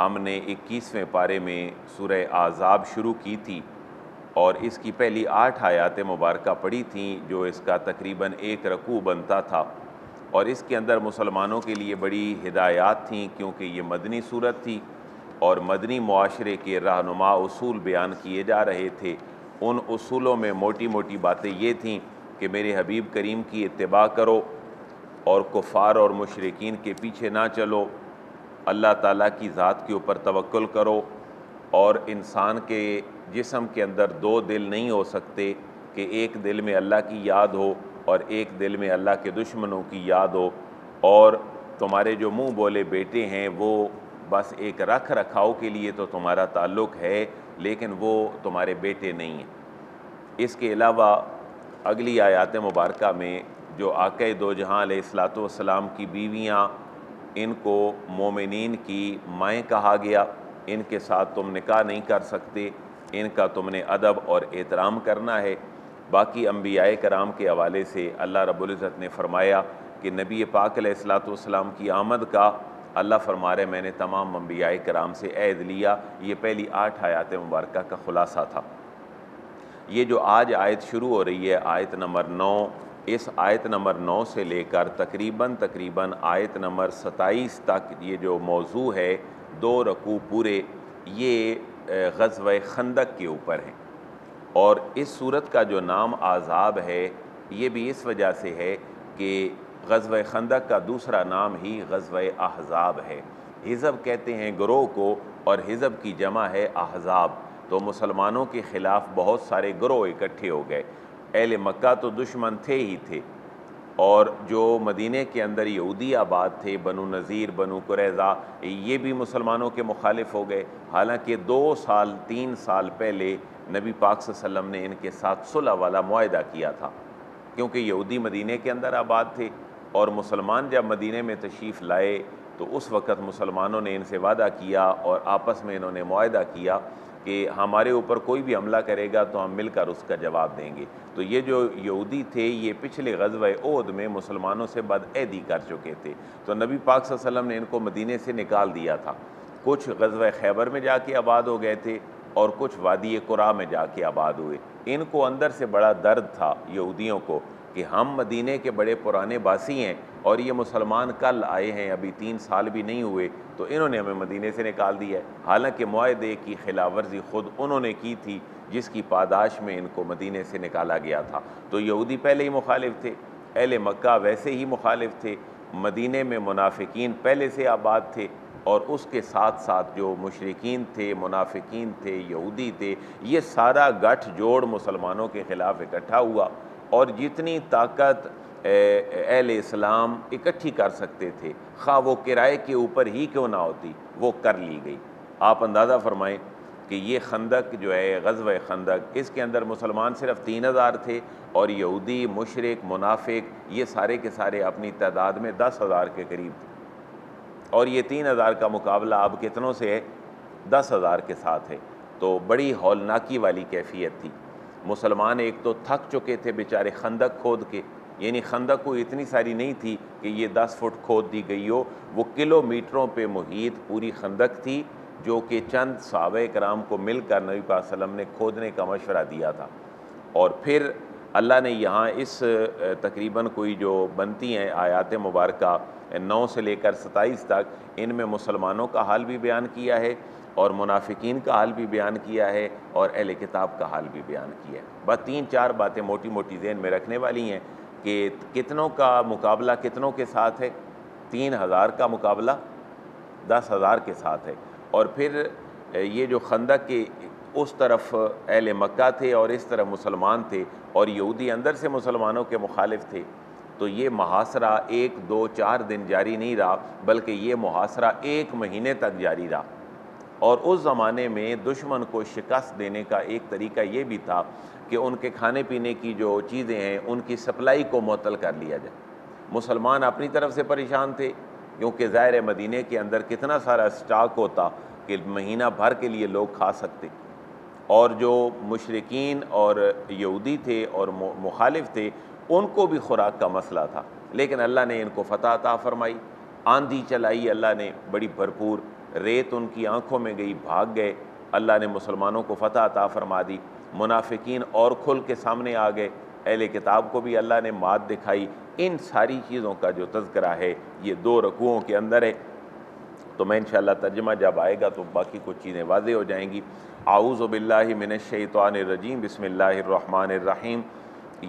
हमने 21वें पारे में सूरह आज़ाब शुरू की थी और इसकी पहली आठ आयात मुबारक पढ़ी थी, जो इसका तकरीबन एक रकू बनता था। और इसके अंदर मुसलमानों के लिए बड़ी हिदायत थी, क्योंकि ये मदनी सूरत थी और मदनी माशरे के रहनुमा असूल बयान किए जा रहे थे। उन असूलों में मोटी मोटी बातें ये थीं कि मेरे हबीब करीम की इतबा करो और कुफ़ार और मशरकिन के पीछे ना चलो। अल्लाह ताला की ज़ात के ऊपर तवक्ल करो और इंसान के जिसम के अंदर दो दिल नहीं हो सकते कि एक दिल में अल्लाह की याद हो और एक दिल में अल्लाह के दुश्मनों की याद हो। और तुम्हारे जो मुँह बोले बेटे हैं, वो बस एक रख रखाव के लिए तो तुम्हारा ताल्लुक़ है, लेकिन वो तुम्हारे बेटे नहीं हैं। इसके अलावा अगली आयात मुबारक में जो आक़ दो जहाँ सलाम की बीवियाँ इनको मोमिन की माएँ कहा गया। इनके साथ तुम निकाह नहीं कर सकते। इनका तुमने अदब और एहतराम करना है। बाकी अम्बिया कराम के हवाले से अल्लाह रबुल्ज़त ने फ़रमाया कि नबी पाक सलाम की आमद का अल्लाह फरमा रहे, मैंने तमाम अम्बिया कराम से ऐद लिया। ये पहली आठ आयात मुबारक का ख़ुलासा था। ये जो आज आयत शुरू हो रही है, आयत नंबर नौ इस आयत नंबर नौ से लेकर तकरीबन तकरीबन आयत नंबर सताईस तक ये जो मौजू है, दो रकू पूरे, ये गज़व खंदक के ऊपर हैं। और इस सूरत का जो नाम आज़ाब है, ये भी इस वजह से है कि गज़व खंदक का दूसरा नाम ही गज़व अहज़ाब है। हिज़ब कहते हैं ग्रोह को और हिज़ब की जमा है अहज़ाब। तो मुसलमानों के ख़िलाफ़ बहुत सारे ग्रोह इकट्ठे हो गए। अहल मक्का तो दुश्मन थे ही थे। और जो मदीने के अंदर यहूदी आबाद थे, बनु नज़ीर, बनु कुरैज़ा, ये भी मुसलमानों के मुखालिफ हो गए। हालाँकि दो साल, तीन साल पहले नबी पाक वसल्लम ने इनके साथ सुलह वाला मुआदा किया था, क्योंकि यहूदी मदीने के अंदर आबाद थे और मुसलमान जब मदीने में तशरीफ़ लाए तो उस वक़्त मुसलमानों ने इनसे वादा किया और आपस में इन्होंने मुआदा किया। कि हमारे ऊपर कोई भी हमला करेगा तो हम मिलकर उसका जवाब देंगे। तो ये जो यहूदी थे, ये पिछले गजब ओद में मुसलमानों से बदअदी कर चुके थे। तो नबी पाक वसल्लम ने इनको मदीने से निकाल दिया था। कुछ गजब खैबर में जाके आबाद हो गए थे और कुछ वादी कुरा में जाके आबाद हुए। इनको अंदर से बड़ा दर्द था यहूदियों को। कि हम मदीने के बड़े पुराने बासी हैं और ये मुसलमान कल आए हैं, अभी तीन साल भी नहीं हुए तो इन्होंने हमें मदीने से निकाल दिया है। हालाँकि माहदे की खिलाफ वर्जी ख़ुद उन्होंने की थी, जिसकी पादाश में इनको मदीने से निकाला गया था। तो यहूदी पहले ही मुखालिफ थे, अहल मक्का वैसे ही मुखालिफ थे, मदीने में मुनाफिकीन पहले से आबाद थे और उसके साथ साथ जो मशरकिन थे, मुनाफिकीन थे, यहूदी थे, ये सारा गठ जोड़ मुसलमानों के ख़िलाफ़ इकट्ठा हुआ। और जितनी ताकत अहल इस्लाम इकट्ठी कर सकते थे, खा वो किराए के ऊपर ही क्यों ना होती, वो कर ली गई। आप अंदाज़ा फरमाएँ कि ये खंदक जो है गजब खंदक, इसके अंदर मुसलमान सिर्फ़ तीन हज़ार थे और यहूदी, मशरक, मुनाफिक, ये सारे के सारे अपनी तादाद में दस हज़ार के करीब थे। और ये तीन हज़ार का मुकाबला अब कितनों से है? दस हज़ार के साथ है। तो बड़ी हौलनाकी वाली कैफियत थी। मुसलमान एक तो थक चुके थे बेचारे खंदक खोद के। यानी खंदक को इतनी सारी नहीं थी कि ये दस फुट खोद दी गई हो। वो किलोमीटरों पे मुहित पूरी खंदक थी, जो कि चंद साब कराम को मिलकर नबी वसल्लम ने खोदने का मशवरा दिया था। और फिर अल्लाह ने यहाँ इस तकरीबन कोई जो बनती हैं आयात मुबारक, नौ से लेकर सताईस तक, इनमें मुसलमानों का हाल भी बयान किया है। और मुनाफिकीन का हाल भी बयान किया है और अहल किताब का हाल भी बयान किया है। बस तीन चार बातें मोटी मोटी जहन में रखने वाली हैं कि कितनों का मुकाबला कितनों के साथ है? तीन हज़ार का मुकाबला दस हज़ार के साथ है। और फिर ये जो खंदक के उस तरफ़ अहल मक्का थे और इस तरफ़ मुसलमान थे और यहूदी अंदर से मुसलमानों के मुखालिफ थे तो ये मुहासरा एक, दो, चार दिन जारी नहीं रहा, बल्कि ये मुहासरा एक महीने तक जारी रहा। और उस ज़माने में दुश्मन को शिकस्त देने का एक तरीका ये भी था कि उनके खाने पीने की जो चीज़ें हैं, उनकी सप्लाई को मअतल कर लिया जाए। मुसलमान अपनी तरफ़ से परेशान थे, क्योंकि ज़ाहिर मदीने के अंदर कितना सारा स्टॉक होता कि महीना भर के लिए लोग खा सकते। और जो मशरकिन और यहूदी थे और मुखालिफ थे, उनको भी खुराक का मसला था। लेकिन अल्लाह ने इनको फ़तह अता फरमाई, आंधी चलाई, अल्लाह ने बड़ी भरपूर रेत उनकी आँखों में गई, भाग गए। अल्लाह ने मुसलमानों को फ़तह अता फरमा दी। मुनाफिकीन और खुल के सामने आ गए। अहल किताब को भी अल्लाह ने मात दिखाई। इन सारी चीज़ों का जो तस्करा है, ये दो रकूओं के अंदर है। तो मैं इंशाल्लाह तर्जमा जब आएगा तो बाकी कुछ चीज़ें वाजे हो जाएँगी। आऊज़बिल्लिमिनशैतवानरजीम बसमीम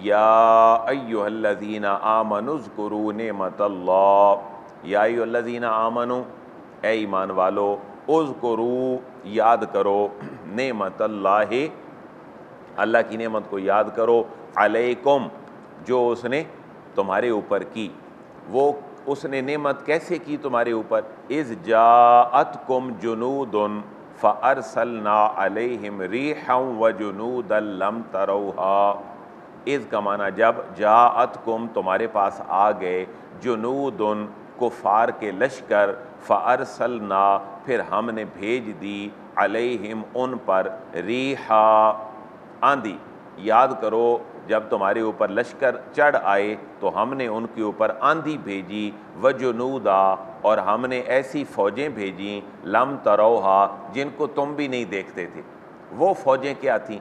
या अय्युहल्लज़ीना आमनुज़कुरू नेमतल्ला या आमनु ए ईमान वालो, उज़कुरू, याद करो नेमत अल्लाह की नेमत को याद करो, अलैकुम, जो उसने तुम्हारे ऊपर की। वो, उसने नेमत कैसे की तुम्हारे ऊपर? इज़ जात कुम जुनूदन फ़रसलना अलहिम रीहम व जुनूदल्लम तरौहा। इज़ का माना जब जात कुम तुम्हारे पास आ गए, जुनूदन, कुफार के लश्कर फ़रसलना फिर हमने भेज दी अलहिम, उन पर रीहा। आंधी, याद करो, जब तुम्हारे ऊपर लश्कर चढ़ आए तो हमने उनके ऊपर आंधी भेजी, वजनूदा, और हमने ऐसी फ़ौजें भेजी, लम तरोहा, जिनको तुम भी नहीं देखते थे। वो फ़ौजें क्या थीं?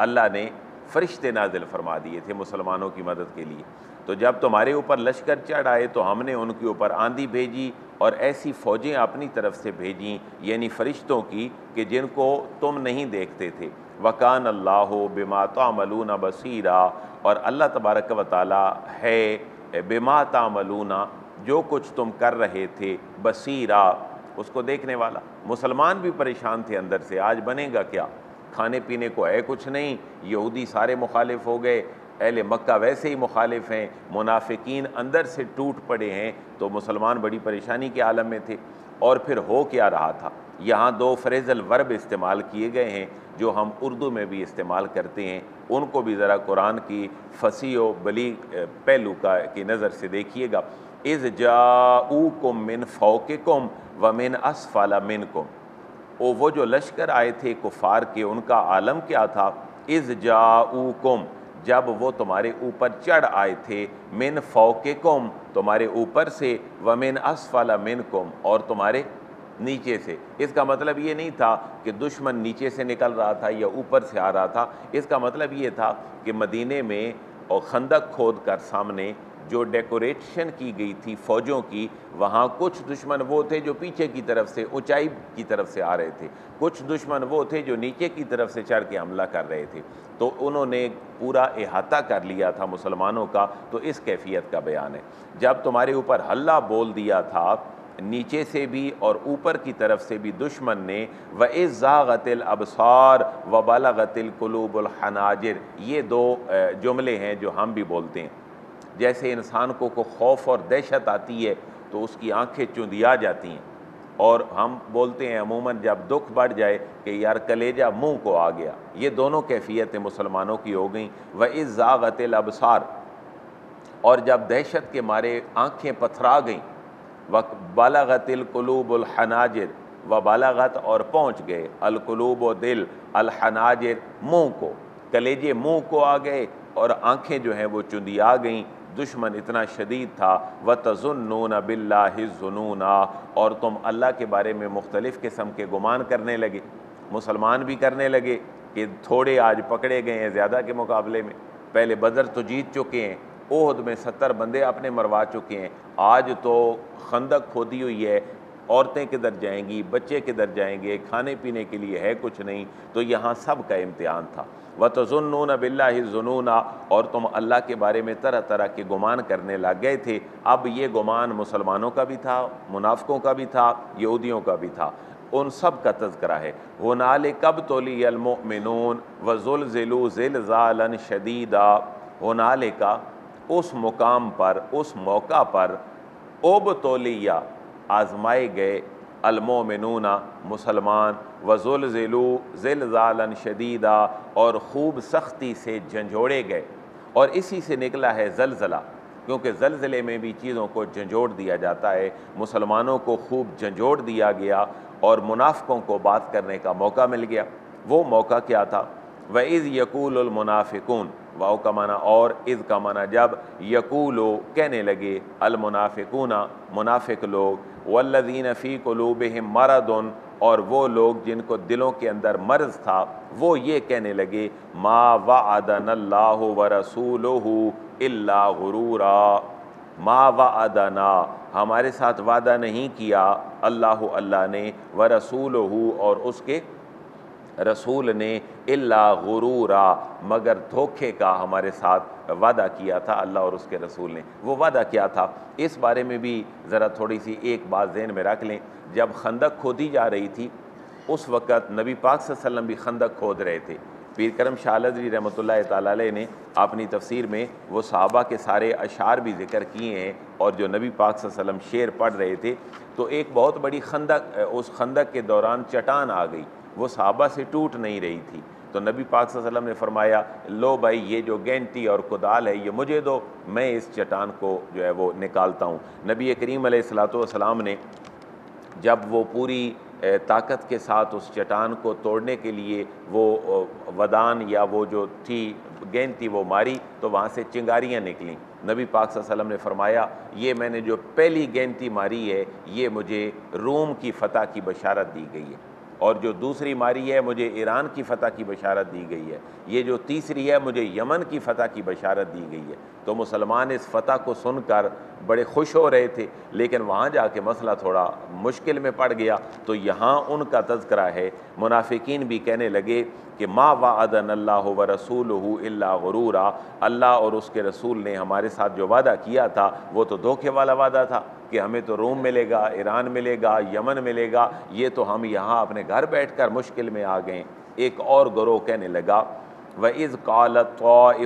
अल्लाह ने फरिश्ते नाजिल फरमा दिए थे मुसलमानों की मदद के लिए। तो जब तुम्हारे ऊपर लश्कर चढ़ आए तो हमने उनके ऊपर आंधी भेजी और ऐसी फ़ौजें अपनी तरफ़ से भेजी, यानी फ़रिश्तों की, कि जिनको तुम नहीं देखते थे। वकान अल्लाह बिमातामलूना बसीरा, और अल्लाह तबारक व ताली है बिमातामलूना जो कुछ तुम कर रहे थे, बसीरा। उसको देखने वाला, मुसलमान भी परेशान थे अंदर से, आज बनेगा क्या? खाने पीने को है कुछ नहीं, यहूदी सारे मुखालिफ हो गए अहल मक्का वैसे ही मुखालिफ हैं, मुनाफिकीन अंदर से टूट पड़े हैं तो मुसलमान बड़ी परेशानी के आलम में थे। और फिर हो क्या रहा था? यहाँ दो फ्रेज़ल वर्ब इस्तेमाल किए गए हैं, जो हम उर्दू में भी इस्तेमाल करते हैं। उनको भी ज़रा कुरान की फसी व बली पहलू का, की नज़र से देखिएगा। इज़ जाऊ कुम मिन फ़ौकुम व मिन असफ़ाला मिन कुम ओ, वो जो लश्कर आए थे कुफ़ार के, उनका आलम क्या था? इज़ जाऊ कुम जब वो तुम्हारे ऊपर चढ़ आए थे, मिन फ़ौकुम तुम्हारे ऊपर से व मिन असफला मिन कुम और तुम्हारे नीचे से। इसका मतलब ये नहीं था कि दुश्मन नीचे से निकल रहा था या ऊपर से आ रहा था। इसका मतलब ये था कि मदीने में और खंदक खोद कर सामने जो डेकोरेशन की गई थी फ़ौजों की, वहाँ कुछ दुश्मन वो थे जो पीछे की तरफ़ से, ऊंचाई की तरफ़ से आ रहे थे। कुछ दुश्मन वो थे जो नीचे की तरफ़ से चढ़ के हमला कर रहे थे। तो उन्होंने पूरा अहाता कर लिया था मुसलमानों का तो इस कैफियत का बयान है। जब तुम्हारे ऊपर हल्ला बोल दिया था, नीचे से भी और ऊपर की तरफ़ से भी दुश्मन ने व इज़ागतिल अबसार व बालागतिल कलूबुलहनाजिर ये दो जुमले हैं जो हम भी बोलते हैं। जैसे इंसान को को खौफ और दहशत आती है तो उसकी आँखें चुंदिया जाती हैं। और हम बोलते हैं अमूमन जब दुख बढ़ जाए कि यार कलेजा मुँह को आ गया। ये दोनों कैफियतें मुसलमानों की हो गई। व इज़ागतिल अबसार। और जब दहशत के मारे आँखें पथरा गईं, व बलागतिलकलूबुलहनाजिर व बालागत और पहुँच गए अलकलूब व दिल अलहनाजिर मुँह को। कलेजे मुँह को आ गए और आँखें जो हैं वो चुंदी आ गईं। दुश्मन इतना शदीद था व तजुन्नून बिल्लाजुनूना और तुम अल्लाह के बारे में मुख्तलिफ़ किस्म के गुमान करने लगे, मुसलमान भी करने लगे कि थोड़े आज पकड़े गए हैं ज़्यादा के मुकाबले में। पहले बदर तो जीत चुके हैं, ओहद में सत्तर बंदे अपने मरवा चुके हैं। आज तो खंदक खोदी हुई है औरतें किधर जाएँगी, बच्चे किधर जाएँगे, खाने पीने के लिए है कुछ नहीं तो यहाँ सब का इम्तहान था। व तो जुन्नून बिल्लाजुनूना और तुम अल्लाह के बारे में तरह तरह के गुमान करने लग गए थे। अब ये गुमान मुसलमानों का भी था मुनाफ़ों का भी था, यहूदियों का भी था। उन सब का तस्करा है। वो नाले कब तोली अलमिन वज़ुल ज़िलू ज़िल शदीदा। हो नाले का उस मुकाम पर, उस मौका पर ओब तोलिया आजमाए गए अलमोमिनूना मुसलमान वजुलजिलू ज़िलज़ालन शदीदा और खूब सख्ती से झंझोड़े गए। और इसी से निकला है जलज़ला, क्योंकि जलज़ले में भी चीज़ों को झंझोड़ दिया जाता है, मुसलमानों को खूब झंझोड़ दिया गया और मुनाफ़ों को बात करने का मौका मिल गया। वो मौका क्या था? व इज़ यकूलमनाफ़िकून वाओ का माना और, इज़ का माना जब, यकूलो, कहने लगे, अलमुनाफ़िकूना, मुनाफिक लोग वल्लदीन फ़ी कलूबहिम मरदन, और वो लोग जिनको दिलों के अंदर मर्ज था, वो ये कहने लगे, मा वादन अल्लाह व रसूल इल्ला गुरूरा। मा वादना हमारे साथ वादा नहीं किया, अल्लाह अल्लाह ने, व रसूल और उसके रसूल ने, इल्ला गुरूरा मगर धोखे का हमारे साथ वादा किया था अल्लाह और उसके रसूल ने। वो वादा किया था। इस बारे में भी ज़रा थोड़ी सी एक बात जहन में रख लें। जब खंदक खोदी जा रही थी, उस वक़्त नबी पाक वसल्लम भी खंदक खोद रहे थे। पीर करम शालजी रहमत ने अपनी तफसीर में वो सहाबा के सारे अशार भी ज़िक्र किए हैं और जो नबी पाक वसल्लम शेर पढ़ रहे थे तो एक बहुत बड़ी खंदक, उस खंदक के दौरान चटान आ गई। वो सहाबा से टूट नहीं रही थी। तो नबी पाक वसल्लम ने फरमाया, लो भाई, ये जो गेंटी और कुदाल है, ये मुझे दो, मैं इस चटान को जो है वो निकालता हूँ। नबी करीम सलाम ने जब वो पूरी ताकत के साथ उस चटान को तोड़ने के लिए वो वदान या वो जो थी गेंद थी वो मारी तो वहाँ से चिंगारियाँ निकलीं। नबी पाक वसल्लम ने फरमाया, ये मैंने जो पहली गेंती मारी है, ये मुझे रोम की फ़तह की बशारत दी गई है। और जो दूसरी मारी है, मुझे ईरान की फ़तह की बशारत दी गई है। ये जो तीसरी है, मुझे यमन की फ़तह की बशारत दी गई है। तो मुसलमान इस फ़तह को सुनकर बड़े खुश हो रहे थे, लेकिन वहाँ जाके मसला थोड़ा मुश्किल में पड़ गया। तो यहाँ उनका तस्करा है। मुनाफिकीन भी कहने लगे कि माँ वादन अल्लाह व रसूल गरूरा। अल्लाह और उसके रसूल ने हमारे साथ जो वादा किया था, वो तो धोखे वाला वादा था कि हमें तो रोम मिलेगा, ईरान मिलेगा, यमन मिलेगा, ये तो हम यहाँ अपने घर बैठ कर मुश्किल में आ गए। एक और गरोह कहने लगा व इज़ कालत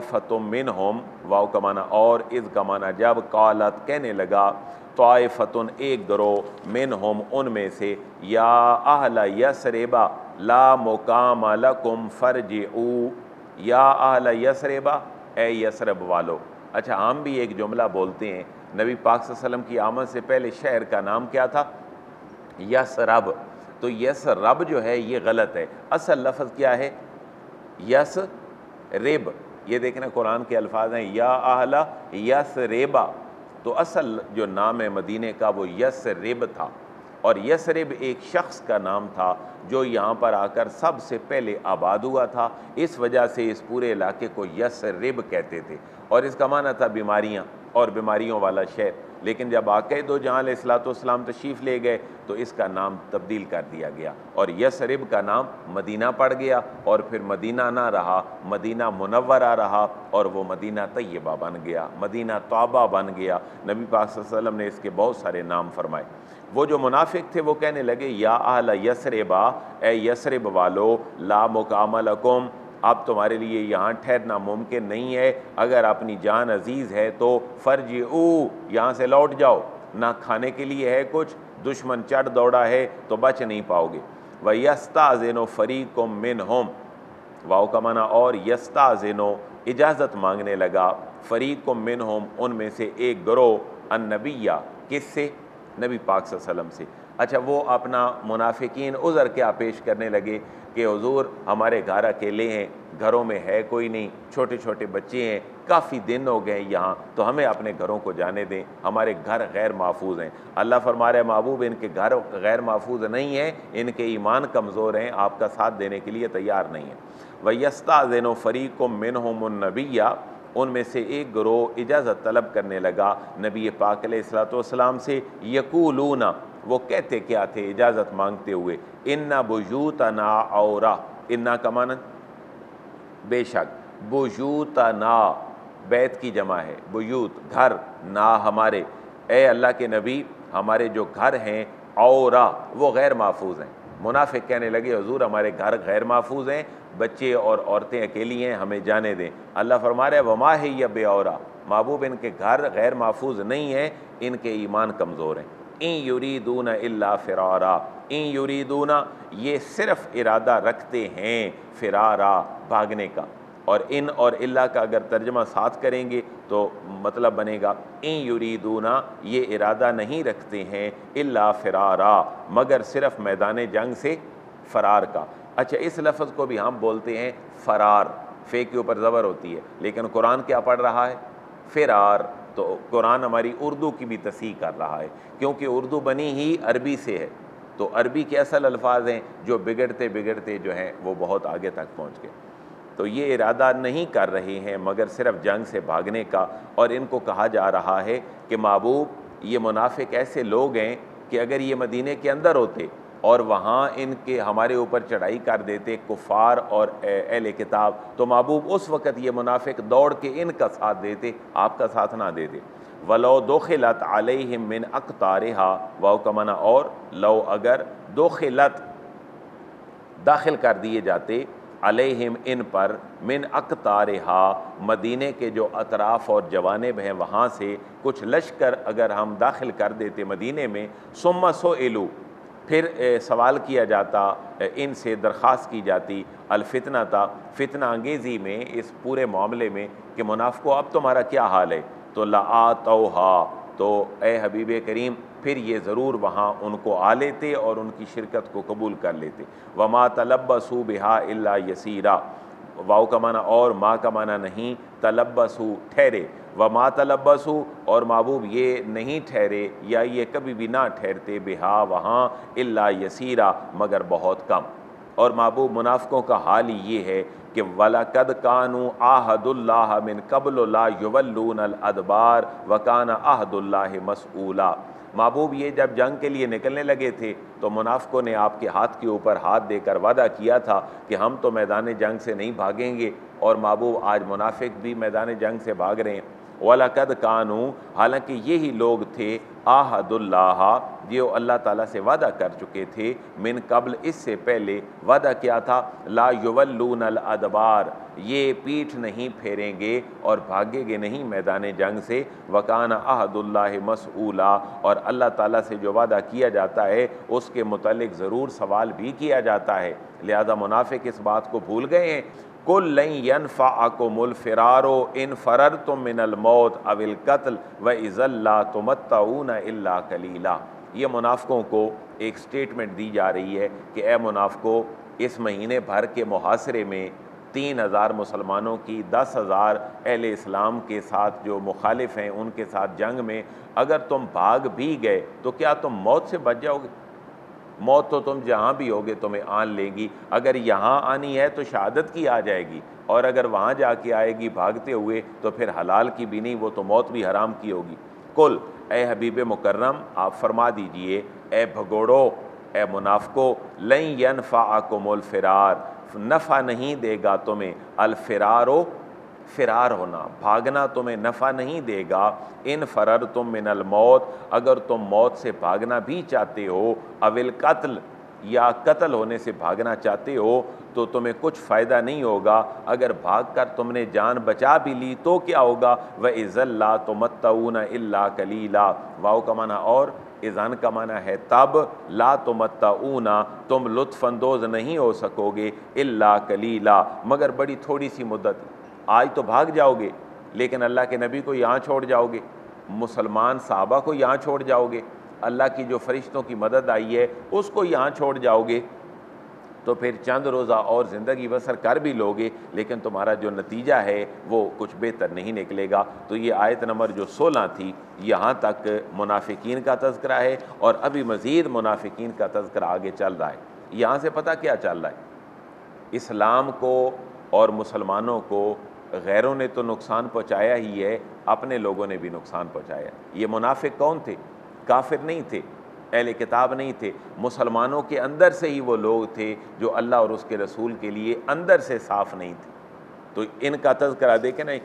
फ़त मिन हम वाओ कमाना और इज़ कमाना जब कालत कहने लगा फ़तन एक गरोह मिन हम उनमें से, या आहला यसरेबा, ला मुकाम लकुम फ़र्ज़ ऊ या आहला यसरेबा, ए यसरब वालो। अच्छा हम भी एक जुमला बोलते हैं, नबी पाक वसल्लम की आमद से पहले शहर का नाम क्या था? यस रब तो यस रब जो है, ये गलत है। असल लफ्ज़ क्या है? यस रेब, ये देखना कुरान के अल्फाज हैं, या आहला यस रेबा। तो असल जो नाम है मदीने का, वो यस रेब था। और यसरिब एक शख्स का नाम था, जो यहाँ पर आकर सबसे पहले आबाद हुआ था। इस वजह से इस पूरे इलाके को यसरिब कहते थे। और इसका माना था बीमारियाँ, और बीमारियों वाला शहर। लेकिन जब आके दो जहाँ सलाम तशीफ़ ले गए तो इसका नाम तब्दील कर दिया गया। और यसरब का नाम मदीना पड़ गया, और फिर मदीना ना रहा, मदीना मुनवरा रहा, और वो मदीना तय्यबा बन गया, मदीना तोबा बन गया। नबी पाक ने इसके बहुत सारे नाम फरमाए। वो जो मुनाफिक थे, वो कहने लगे, या आला यसरेबा, ए यसरब वालो, ला मुकामलकुम अब तुम्हारे लिए यहाँ ठहरना मुमकिन नहीं है। अगर अपनी जान अज़ीज़ है तो फ़र्ज़ ऊ यहाँ से लौट जाओ। ना खाने के लिए है कुछ, दुश्मन चढ़ दौड़ा है तो बच नहीं पाओगे। व यस्ता जिनो फ़रीक मिन होम वाओ का माना और यस्ता जेनो इजाज़त मांगने लगा। फ़रीक मिन होम उनमें से एक ग्रोह अनबिया किस से नबी पाक से। अच्छा वो अपना मुनाफिकीन उज़र क्या पेश करने लगे? कि हजूर, हमारे घर अकेले हैं, घरों में है कोई नहीं छोटे छोटे बच्चे हैं, काफ़ी दिन हो गए यहाँ तो हमें अपने घरों को जाने दें, हमारे घर गैर महफूज हैं। अल्लाह फरमा रहे महबूब, इनके घर गैर महफूज नहीं हैं, इनके ईमान कमज़ोर हैं, आपका साथ देने के लिए तैयार नहीं है। वयस्ता ज़ैन फ़रीक मिन हमनबिया उनमें से एक ग्रोह इजाज़त तलब करने लगा, नबी पाक सलाम से, यकूलूना वो कहते क्या थे? इजाज़त मांगते हुए, इन्ना बुजूत ना और। इन्ना का मानन बेशक बुजूत ना बैत की जमा है। बुयूत घर, ना हमारे। ए अल्लाह के नबी, हमारे जो घर हैं, और, वो गैर महफूज हैं। मुनाफिक कहने लगे, हजूर, हमारे घर गैर महफूज हैं। बच्चे और औरतें अकेली हैं, हमें जाने दें। अल्लाह फरमा रहे वमा है या बेऔरा महबूब इनके घर गैर महफूज नहीं हैं, इनके ईमान कमज़ोर हैं। इन युरीदून इल्ला फ़िरारा। इन युरीदूना ये सिर्फ़ इरादा रखते हैं फ़िरारा, भागने का। और इन और इल्ला का अगर तर्जमा साथ करेंगे तो मतलब बनेगा, इन युरीदूना ये इरादा नहीं रखते हैं इल्ला फ़िरारा, मगर सिर्फ़ मैदान जंग से फ़रार का। अच्छा इस लफ्ज़ को भी हम बोलते हैं फ़रार। फ़े के ऊपर ज़बर होती है, लेकिन कुरान क्या पढ़ रहा है? फ़िरार। तो कुरान हमारी उर्दू की भी तसी कर रहा है, क्योंकि उर्दू बनी ही अरबी से है। तो अरबी के असल अल्फाज हैं, जो बिगड़ते बिगड़ते जो हैं, वो बहुत आगे तक पहुँच गए। तो ये इरादा नहीं कर रहे हैं, मगर सिर्फ़ जंग से भागने का, और इनको कहा जा रहा है कि महबूब ये मुनाफिक ऐसे लोग हैं कि अगर ये मदीने के अंदर होते और वहाँ इनके, हमारे ऊपर चढ़ाई कर देते कुफ़ार और अहल किताब। तो महबूब उस वक़्त ये मुनाफिक दौड़ के इनका साथ देते, आपका साथ ना देते। वलो दो खिलत आलम मिन अकतारहा व कमना और लो अगर दो खिलत दाखिल कर दिए जाते अलहिम इन पर मिन अक अकतारहा, मदीने के जो अतराफ़ और जवानब हैं वहाँ से कुछ लश्कर अगर हम दाखिल कर देते मदीने में, सुम्मा सो एलू फिर सवाल किया जाता इनसे दरख्वास्त की जाती अलफितना था फितना अंगेज़ी में, इस पूरे मामले में कि मुनाफ़ो अब तुम्हारा क्या हाल है? तो ला तोहा तो ए हबीब करीम, फिर ये ज़रूर वहाँ उनको आ लेते और उनकी शिरकत को कबूल कर लेते। वमा तलबसू बिहा इल्ला यसीरा। वाओ का माना और, माँ का माना नहीं तलबसू ठहरे। व मा तलबसू और महबूब ये नहीं ठहरे, या ये कभी भी ना ठहरते, बिहा वहाँ इल्ला यसीरा, मगर बहुत कम। और महबूब मुनाफ़ों का हाल ये है कि वलकद कानू आहदुल्लाह मिन कबल युवल्लून अदबार वकान आहदुल्ला मसूला महबूब ये जब जंग के लिए निकलने लगे थे तो मुनाफ़ों ने आपके हाथ के ऊपर हाथ देकर वादा किया था कि हम तो मैदान जंग से नहीं भागेंगे, और महबूब आज मुनाफिक भी मैदान जंग से भाग रहे हैं। वलकद कानू, हालाँकि यही लोग थे, आहदुल्लाह जो अल्लाह ताला से वादा कर चुके थे, मिन कबल, इससे पहले वादा क्या था? ला युवल्लून अदबार, ये पीठ नहीं फेरेंगे और भागेंगे नहीं मैदान जंग से। वकान आहदुल्ला मसूला और अल्लाह ताला से जो वादा किया जाता है, उसके मतलब ज़रूर सवाल भी किया जाता है। लिहाजा मुनाफिक इस बात को भूल गए हैं कुल यनफ़ाकुमुल फ़िरारो, इन फ़रर तुम मिनल मौत, अविल कत्ल, व इज़ल्ला तुमत्ताऊन इल्ला कलीला। ये मुनाफ़ों को एक स्टेटमेंट दी जा रही है कि ए मुनाफ़ो इस महीने भर के मुहासरे में तीन हज़ार मुसलमानों की, दस हज़ार अहल इस्लाम के साथ जो मुखालिफ हैं, उनके साथ जंग में अगर तुम भाग भी गए तो क्या तुम मौत से बच जाओगे? मौत तो तुम जहाँ भी होगे, तुम्हें आन लेंगी। अगर यहाँ आनी है तो शहादत की आ जाएगी। और अगर वहाँ जाके आएगी भागते हुए तो फिर हलाल की भी नहीं, वो तो मौत भी हराम की होगी। कुल, ए हबीब मुकर्रम, आप फरमा दीजिए, ए भगोड़ो, ए मुनाफको लई यन फ़ाकुमुल फ़िरार। नफ़ा नहीं देगा तुम्हें अलफ़िरारो फ़िरार होना। भागना तुम्हें नफ़ा नहीं देगा। इन फ़रर तुम मिनल मौत। अगर तुम मौत से भागना भी चाहते हो, अविल कत्ल या कत्ल होने से भागना चाहते हो तो तुम्हें कुछ फ़ायदा नहीं होगा। अगर भाग कर तुमने जान बचा भी ली तो क्या होगा? वह इज़ल्ला तो मत्तऊन अल्ला कलीला। वाओ का माना और, इज़ान का माना है तब, ला तो मत्तऊना तुम लुत्फ़अंदोज़ नहीं हो सकोगे, इल्ला कलीला। मगर बड़ी थोड़ी सी मुद्दत। आज तो भाग जाओगे, लेकिन अल्लाह के नबी को यहाँ छोड़ जाओगे, मुसलमान साहबा को यहाँ छोड़ जाओगे, अल्लाह की जो फरिश्तों की मदद आई है, उसको यहाँ छोड़ जाओगे तो फिर चंद रोज़ा और ज़िंदगी बसर कर भी लोगे, लेकिन तुम्हारा जो नतीजा है, वो कुछ बेहतर नहीं निकलेगा। तो ये आयत नंबर जो सोलह थी, यहाँ तक मुनाफिकीन का तस्करा है और अभी मज़ीद मुनाफिकीन का तस्करा आगे चल रहा है। यहाँ से पता क्या चल रहा है? इस्लाम को और मुसलमानों को गैरों ने तो नुकसान पहुँचाया ही है, अपने लोगों ने भी नुकसान पहुँचाया। ये मुनाफिक कौन थे? काफिर नहीं थे, अहल किताब नहीं थे। मुसलमानों के अंदर से ही वो लोग थे जो अल्लाह और उसके रसूल के लिए अंदर से साफ़ नहीं थे। तो इनका तस्करा देखे ना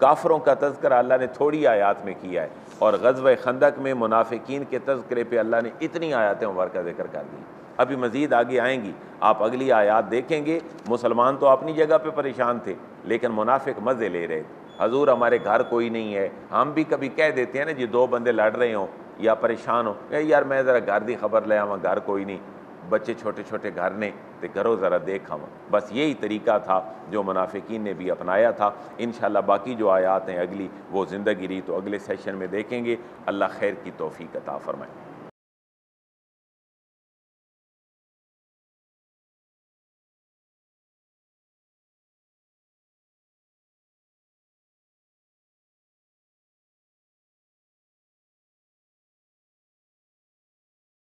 काफरों का तस्करा अल्लाह ने थोड़ी आयात में किया है। और गजब खंदक में मुनाफिकीन के तस्करे पे अल्लाह ने इतनी आयातें उमर का ज़िक्र कर दी। अभी मज़ीद आगे आएँगी। आप अगली आयात देखेंगे। मुसलमान तो अपनी जगह पे परेशान थे, लेकिन मुनाफिक मज़े ले रहे थे। हजूर, हमारे घर कोई नहीं है। हम भी कभी कह देते हैं ना, जी, दो बंदे लड़ रहे हों या परेशान हो यार, मैं ज़रा घर की खबर ले आवा, घर कोई नहीं। बच्चे छोटे छोटे घर ने तो घरों ज़रा देख हम बस यही तरीका था जो मुनाफिकीन ने भी अपनाया था। इन बाकी जो आयात हैं अगली, वो ज़िंदगी रही तो अगले सेशन में देखेंगे। अल्लाह खैर की तोफ़ी कता फ़रमाए।